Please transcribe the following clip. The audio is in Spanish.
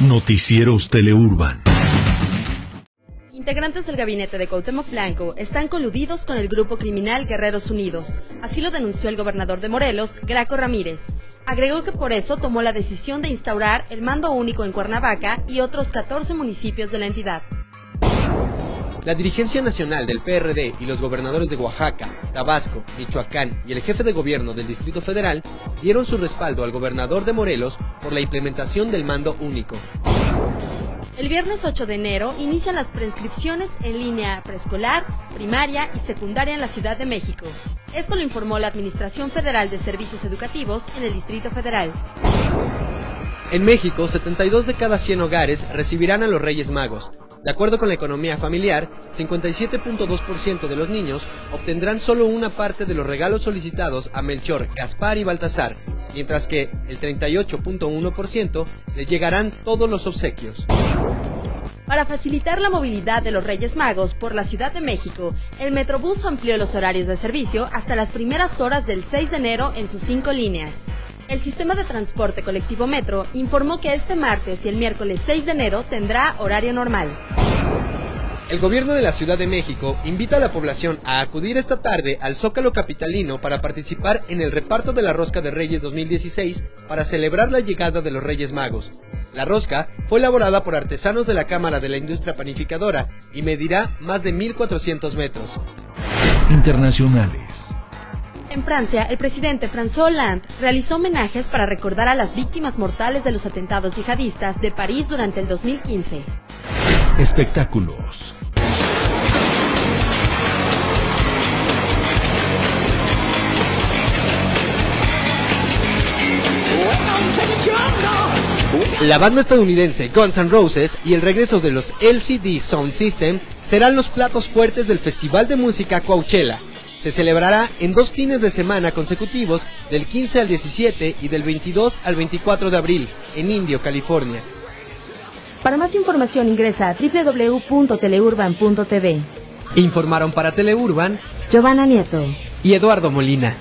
Noticieros Teleurban. Integrantes del gabinete de Cuauhtémoc Blanco están coludidos con el grupo criminal Guerreros Unidos. Así lo denunció el gobernador de Morelos, Graco Ramírez. Agregó que por eso tomó la decisión de instaurar el mando único en Cuernavaca y otros 14 municipios de la entidad. La dirigencia nacional del PRD y los gobernadores de Oaxaca, Tabasco, Michoacán y el jefe de gobierno del Distrito Federal dieron su respaldo al gobernador de Morelos por la implementación del mando único. El viernes 8 de enero inician las prescripciones en línea preescolar, primaria y secundaria en la Ciudad de México. Esto lo informó la Administración Federal de Servicios Educativos en el Distrito Federal. En México, 72 de cada 100 hogares recibirán a los Reyes Magos, de acuerdo con la economía familiar, 57.2% de los niños obtendrán solo una parte de los regalos solicitados a Melchor, Gaspar y Baltasar, mientras que el 38.1% le llegarán todos los obsequios. Para facilitar la movilidad de los Reyes Magos por la Ciudad de México, el Metrobús amplió los horarios de servicio hasta las primeras horas del 6 de enero en sus cinco líneas. El sistema de transporte colectivo Metro informó que este martes y el miércoles 6 de enero tendrá horario normal. El gobierno de la Ciudad de México invita a la población a acudir esta tarde al Zócalo Capitalino para participar en el reparto de la Rosca de Reyes 2016 para celebrar la llegada de los Reyes Magos. La rosca fue elaborada por artesanos de la Cámara de la Industria Panificadora y medirá más de 1.400 metros. Internacionales. En Francia, el presidente François Hollande realizó homenajes para recordar a las víctimas mortales de los atentados yihadistas de París durante el 2015. Espectáculos. La banda estadounidense Guns N' Roses y el regreso de los LCD Sound System serán los platos fuertes del Festival de Música Coachella, se celebrará en dos fines de semana consecutivos del 15 al 17 y del 22 al 24 de abril en Indio, California. Para más información ingresa a www.teleurban.tv. Informaron para Teleurban Giovanna Nieto y Eduardo Molina.